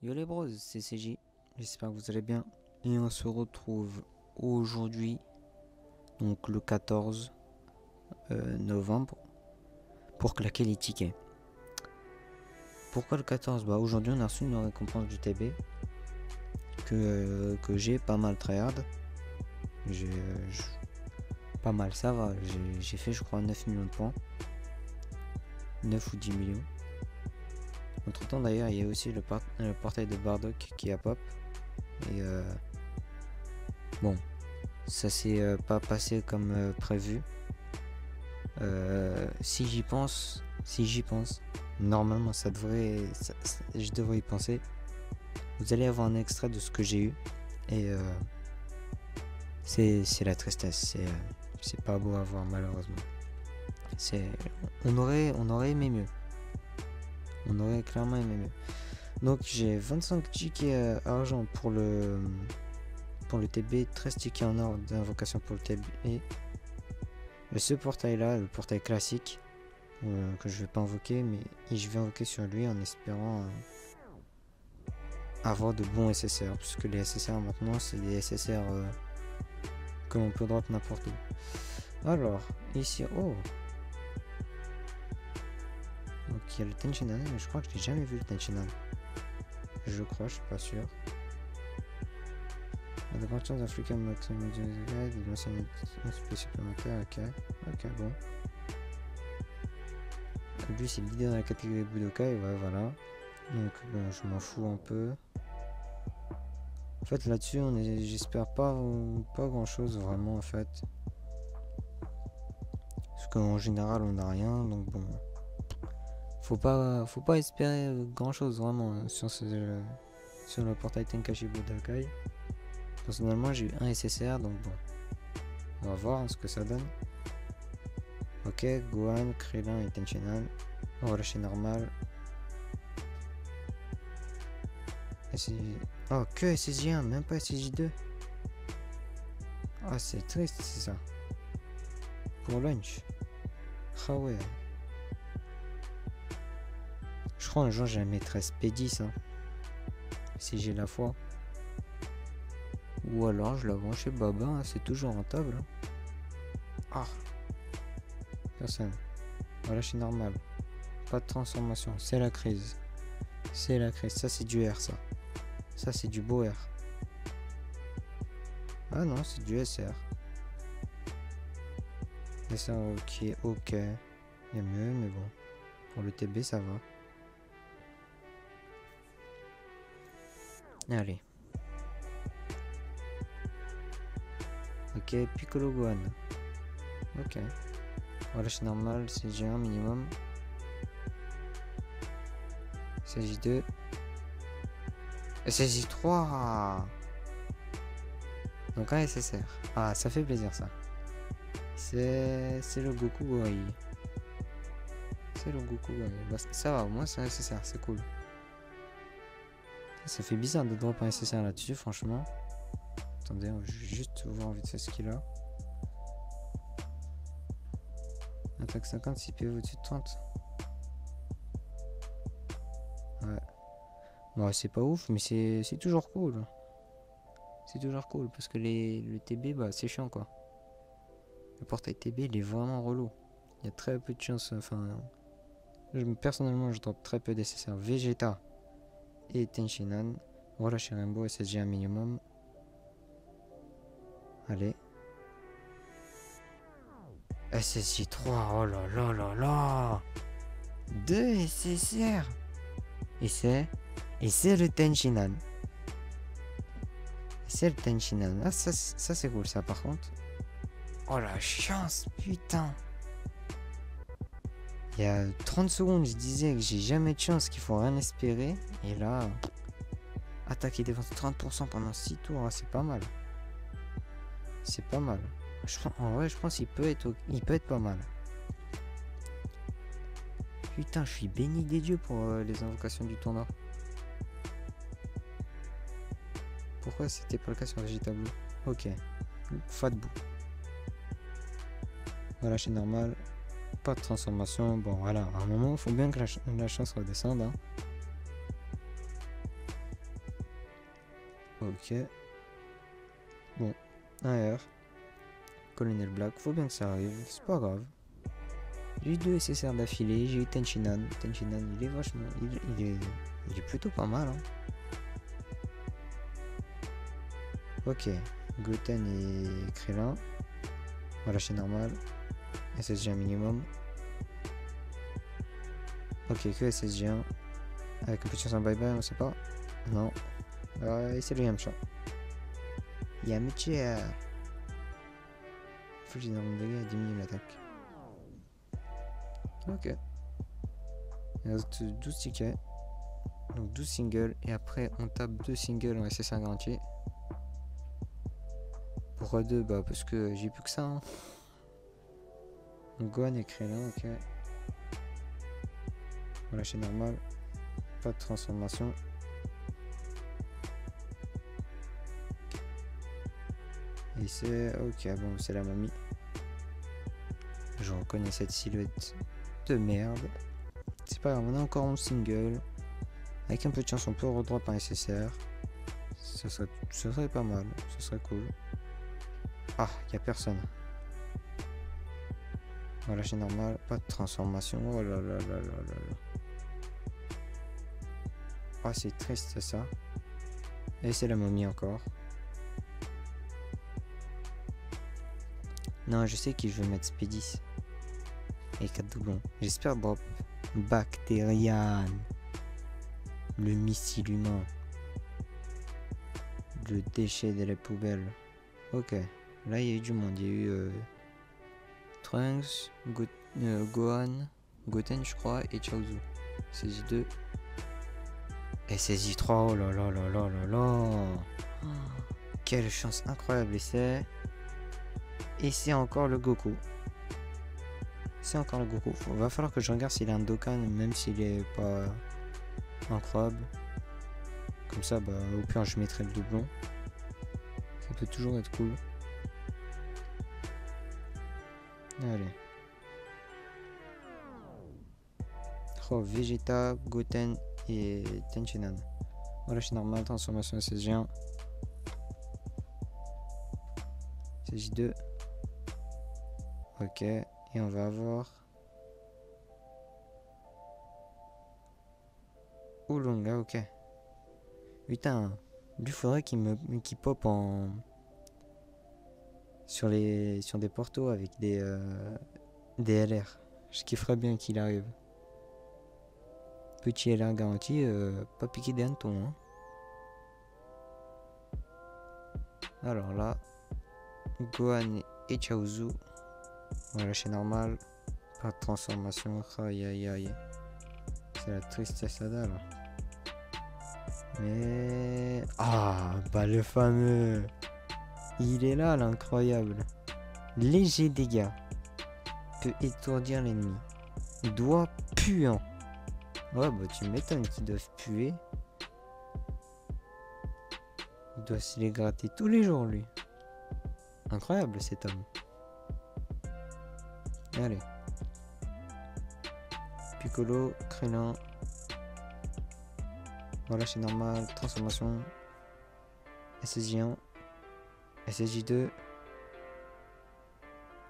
Yo les bros, c'est CJ. J'espère que vous allez bien. Et on se retrouve aujourd'hui, donc le 14 euh, novembre, pour claquer les tickets. Pourquoi le 14 Bah aujourd'hui on a reçu une récompense du TB que, euh, que j'ai pas mal tryhard. J'ai euh, pas mal, ça va. J'ai fait je crois 9 millions de points. 9 ou 10 millions. Entre temps d'ailleurs il y a aussi le, por- le portail de Bardock qui a pop. Et euh, bon, ça s'est euh, pas passé comme euh, prévu. Euh, si j'y pense, si j'y pense, normalement ça devrait, je devrais y penser. Vous allez avoir un extrait de ce que j'ai eu et c'est la tristesse. C'est pas beau à voir malheureusement. On aurait on aurait aimé mieux. On aurait clairement aimé mieux. Donc j'ai 25 tickets euh, argent pour le pour le TB, 13 tickets en or d'invocation pour le TB. Et ce portail là, le portail classique, euh, que je vais pas invoquer, mais je vais invoquer sur lui en espérant euh, avoir de bons SSR, puisque les SSR maintenant c'est des SSR que l'on peut drop n'importe où. Alors, ici, oh Donc il y a le Tenchinan, mais je crois que je n'ai jamais vu le Tenchinan. Je crois, je suis pas sûr. La conscience d'Africa mentionne un spé supplémentaire, ok. Ok, bon. Lui, c'est le leader de la catégorie Budokai, ouais, voilà. Donc, bon, je m'en fous un peu. En fait, là-dessus, j'espère pas, pas grand-chose, vraiment, en fait. Parce qu'en général, on n'a rien, donc bon. Faut pas, faut pas espérer grand-chose, vraiment, hein, sur, ce, sur le portail Tenkashi Budokai. Personnellement, j'ai eu un SSR, donc bon. On va voir hein, ce que ça donne. Ok, Gohan, Krillin et Tenchinan. On va lâcher normal. SSJ... Oh, que SSJ1, même pas SSJ2. Ah, c'est triste, c'est ça. Pour lunch. Ah. Je crois un jour j'ai la maîtresse P10, hein. Si j'ai la foi. Ou alors je la vends chez Baba, hein, c'est toujours rentable. hein. Ah. Personne. Voilà, c'est normal. Pas de transformation, c'est la crise. C'est la crise. Ça, c'est du R, ça. Ça, c'est du beau R. Ah non, c'est du SR. SR, ok, ok. Il y a mieux, mais bon. Pour le TB, ça va. Allez. Ok, Piccolo Gohan. Ok. Voilà, c'est normal, c'est G1 minimum. SSJ2. SSJ3 Donc un SSR. Ah, ça fait plaisir ça. C'est c'est le Goku Goai. C'est le Goku Goai. Bah, ça va, au moins c'est un SSR, c'est cool. Ça fait bizarre de drop un SSR là-dessus, franchement. Attendez, je vais juste voir vite fait ce qu'il a. Attaque 50, 6 PV au-dessus de 30. Ouais. Bon, c'est pas ouf, mais c'est toujours cool. C'est toujours cool parce que les, le TB, bah, c'est chiant quoi. Le portail TB, il est vraiment relou. Il y a très peu de chance. Enfin, personnellement, je drop très peu d'SSR. Vegeta et Tenshinhan. Voilà Rainbow, SSG un minimum. Allez. SSJ 3, oh là là là là 2 SSR Et c'est... Et c'est le Tenshinhan. C'est le Tenshinhan. Ah, ça, ça c'est cool ça par contre. Oh la chance, putain Il y a 30 secondes, je disais que j'ai jamais de chance, qu'il faut rien espérer. Et là... Attaque et défense 30% pendant 6 tours, ah, c'est pas mal. C'est pas mal. En vrai, je pense qu'il peut être, il peut être pas mal. Putain, je suis béni des dieux pour euh, les invocations du tournoi. Pourquoi c'était pas le cas sur Vegeta Blue Ok. Fat bout. Voilà, c'est normal. De transformation. Bon, voilà. À un moment, faut bien que la, ch- la chance redescende. hein. Ok. Bon, un R. Colonel Black, faut bien que ça arrive, c'est pas grave. J'ai eu deux SSR d'affilée, j'ai eu Tenchinan. Tenchinan, il est vachement. Il, est, il est plutôt pas mal. Hein. Ok, Goten et Krillin. Voilà, c'est normal. SSG un minimum. Ok, que SSG 1. Avec un peu de chance en bye bye, on sait pas. Non. Ouais, c'est le Yamcha. Yamcha. J'ai de dégâts et diminuer l'attaque. Ok. Il reste 12 tickets. Donc 12 singles. Et après, on tape 2 singles en SS1 garantie. Pourquoi 2 Bah, parce que j'ai plus que ça. Hein. Gohan et Krillin, ok. Voilà, c'est normal. Pas de transformation. Et c'est... Ok, bon, c'est la mamie. Je reconnais cette silhouette de merde. C'est pas grave, on a encore un single. Avec un peu de chance, on peut redrop un SSR. Ça serait, ça serait pas mal, ce serait cool. Ah, y a personne. Voilà, c'est normal, pas de transformation. Oh là là là là là. Ah, c'est triste ça. Et c'est la momie encore. Non, je sais qui je vais mettre Spédis. Et 4 doublons. J'espère drop Bacterian. Le missile humain. Le déchet de la poubelle. Ok. Là, il y a eu du monde. Il y a eu euh, Trunks, euh, Gohan, Goten, je crois, et Chaozu. Saisie 2. Et saisie 3. Oh là là là là là là. quelle chance incroyable. Et c'est. Et c'est encore le Goku. C'est encore le Goku. Va falloir que je regarde s'il a un Dokkan, même s'il est pas incroyable. Comme ça, bah, au pire, je mettrai le doublon. Ça peut toujours être cool. Allez. Oh, Vegeta, Goten et Tenchinan. Voilà, suis normal, transformation SSG1. SSJ2. Ok, et on va avoir... Oulonga, ok. Putain, lui faudrait qu'il me pop en sur les sur des portos avec des euh, des LR. Je kifferais bien qu'il arrive. Petit LR garanti, euh, pas piqué des hannetons. Hein. Alors là, Gohan et Chaozu voilà, c'est normal. Pas de transformation. Aïe aïe aïe. C'est la tristesse à dalle. Mais. Ah, bah le fameux. Il est là, l'incroyable. Léger dégâts. Peut étourdir l'ennemi. Doigt puant. Ouais, bah tu m'étonnes qu'ils doivent puer. Il doit se les gratter tous les jours, lui. Incroyable cet homme. Allez. Piccolo, Krillin. Voilà, c'est normal. Transformation. SSJ1. SSJ2.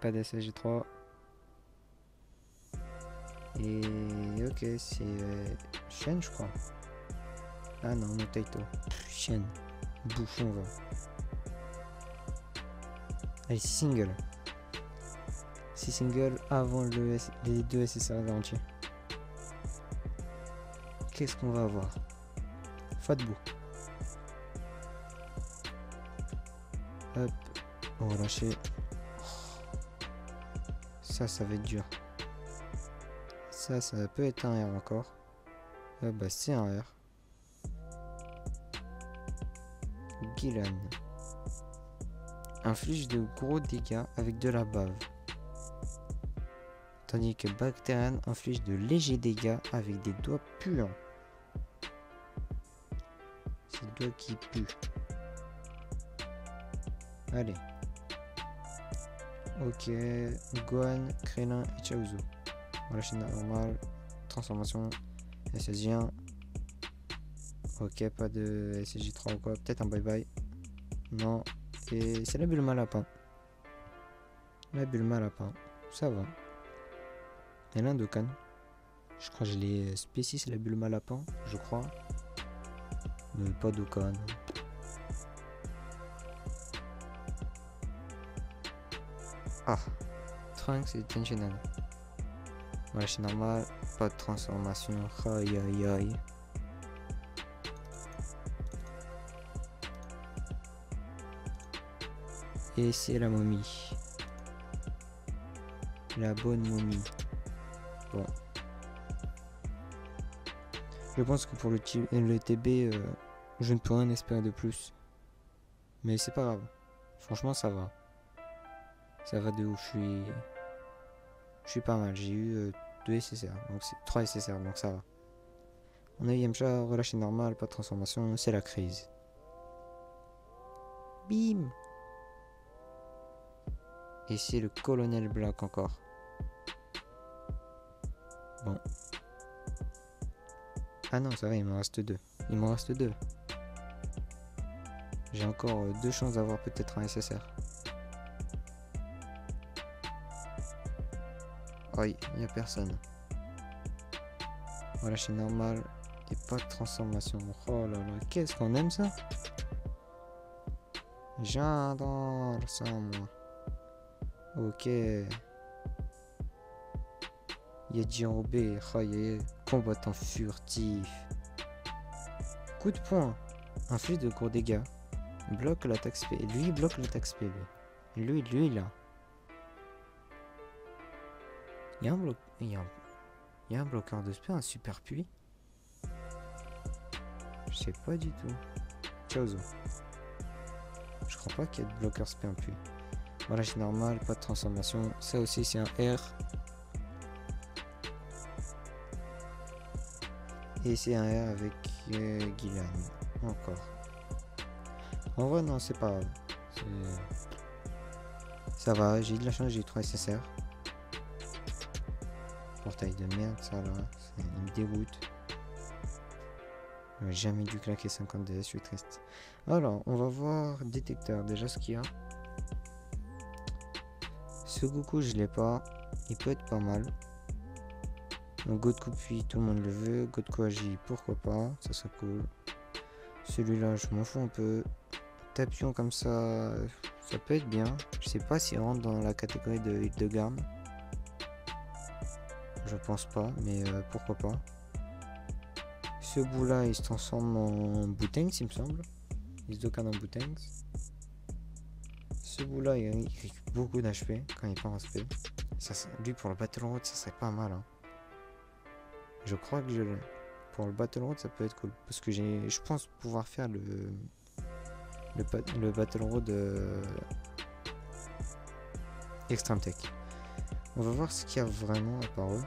Pas de SSJ3. Et ok, c'est euh, je crois. Ah non, no Taito. Shen. Bouffon, va. Allez, single. 6 singles avant le les deux SSR garantis. Qu'est-ce qu'on va avoir? Fatbou. Hop, on va. Ça, ça va être dur. Ça, ça peut être un R encore. Ah bah c'est un R. Gillan. Inflige de gros dégâts avec de la bave tandis que Bacterian inflige de légers dégâts avec des doigts puants. C'est le doigt qui pue. Allez. Ok, Gohan, Krillin et Chaozu. Voilà, chaîne normale, transformation, ss 1 Ok, pas de SJ3 ou quoi. Peut-être un bye-bye. Non. Et c'est la Bulma lapin. La Bulma lapin. Ça va. Et l'Indokan. Je crois que je l'ai spécifié, la Bulma lapin. Je crois. Mais pas d'Okan. Ah. Trunks et Tensionen. Voilà, c'est normal. Pas de transformation. Aïe aïe aïe. Et c'est la momie. La bonne momie. Bon. Je pense que pour le, le TB, euh, je ne peux rien espérer de plus. Mais c'est pas grave. Franchement, ça va. Ça va de ouf. Je suis, je suis pas mal. J'ai eu 2 euh, SSR. Donc c'est 3 SSR. Donc ça va. On a eu chat relâché normal, pas de transformation. C'est la crise. Bim et c'est le colonel Black encore. Bon. Ah non, ça va, il m'en reste deux. Il m'en reste deux. J'ai encore euh, deux chances d'avoir peut-être un SSR. Oui, il n'y a personne. Voilà, c'est normal. Et pas de transformation. Oh là là, qu'est-ce qu'on aime ça? J'adore ça, moi. Ok. Yajirobé, Raye, combattant furtif. Coup de poing. Inflige de gros dégâts. Bloque l'attaque spé. Lui, bloque l'attaque spé. Lui, lui, là. Il y a un bloc. Il y a un, y a un bloqueur de spé, un super puits. Je sais pas du tout. Ciao, Je crois pas qu'il y ait de bloqueur spé un puits. Voilà, c'est normal, pas de transformation. Ça aussi, c'est un R. Et c'est un R avec euh, Encore. En vrai, non, c'est pas grave. Ça va, j'ai de la chance, j'ai 3 SSR. Portail de merde, ça là. Il me dégoûte. J'aurais jamais dû claquer 50 DS, je suis triste. Alors, on va voir détecteur. Déjà, ce qu'il y a. Ce Goku, je l'ai pas. Il peut être pas mal. Donc Goku puis tout le monde le veut. Goku Agi, pourquoi pas? Ça serait cool. Celui-là, je m'en fous un peu. Tapion comme ça, ça peut être bien. Je sais pas s'il rentre dans la catégorie de de gamme. Je pense pas, mais euh, pourquoi pas. Ce bout là, il se transforme en Boutengs, il me semble. Il se docane en Boutengs. Ce bout là, il, il beaucoup d'HP quand il part en SP. Lui, pour le Battle Road, ça serait pas mal. Hein. Je crois que je Pour le Battle Road, ça peut être cool. Parce que je pense pouvoir faire le, le, Battle Road euh, Extreme Tech. On va voir ce qu'il y a vraiment à part eux.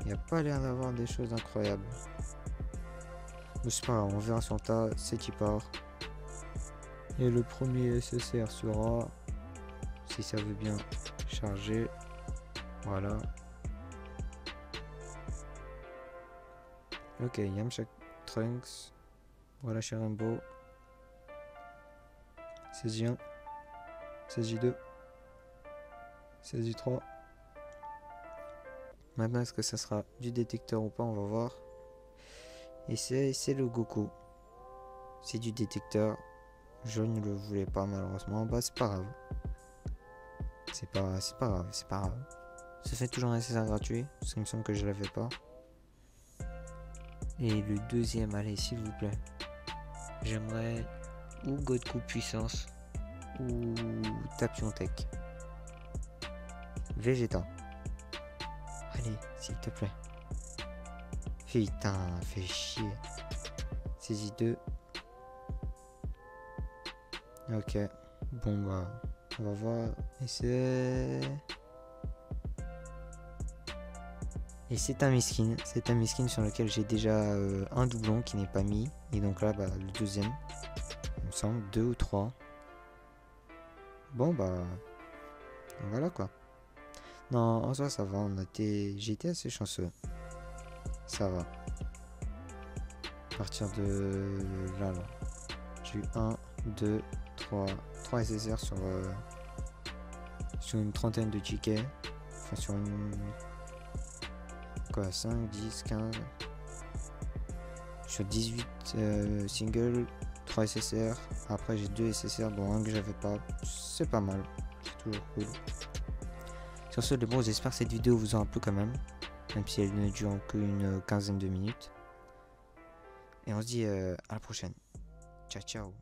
Il n'y a pas l'air d'avoir des choses incroyables. Mais c'est pas grave, on verra sur le tas, c'est qui part. Et le premier SSR sera, si ça veut bien charger, voilà. Ok, Yamcha Trunks, voilà chez 16-1, 16-2, 16-3. Maintenant, est-ce que ça sera du détecteur ou pas On va voir. Et c'est le Goku. C'est du détecteur. Je ne le voulais pas malheureusement. Bah c'est pas grave. C'est pas, c'est pas grave, c'est pas grave. Ça fait toujours un nécessaire gratuit, parce qu'il me semble que je l'avais pas. Et le deuxième, allez, s'il vous plaît. J'aimerais ou Goku puissance ou Tapion Tech. Végéta. Allez, s'il te plaît. Putain, fait chier. Saisie 2. Ok. Bon bah, on va voir. Et c'est... Et c'est un miskin. C'est un miskin sur lequel j'ai déjà euh, un doublon qui n'est pas mis. Et donc là, bah, le deuxième. Me semble, deux ou trois. Bon bah... Voilà quoi. Non, en soi, ça va. On a été... J'ai été assez chanceux. Ça va. À partir de là, là. J'ai eu 1, 2, 3, 3 SSR sur, euh, sur une trentaine de tickets. Enfin, sur une. Quoi, 5, 10, 15. Sur 18 euh, singles, 3 SSR. Après, j'ai 2 SSR, dont un que j'avais pas. C'est pas mal. C'est toujours cool. Sur ce, bon, j'espère que cette vidéo vous a peu quand même. Même si elle ne dure qu'une quinzaine de minutes. Et on se dit euh, à la prochaine. Ciao, ciao.